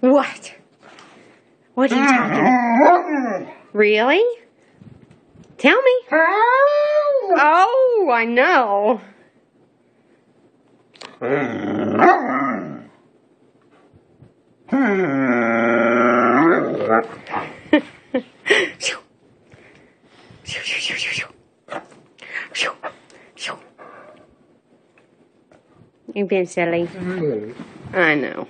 What? What are you talking? Really? Tell me. Oh, I know. You've been silly. Mm-hmm. I know.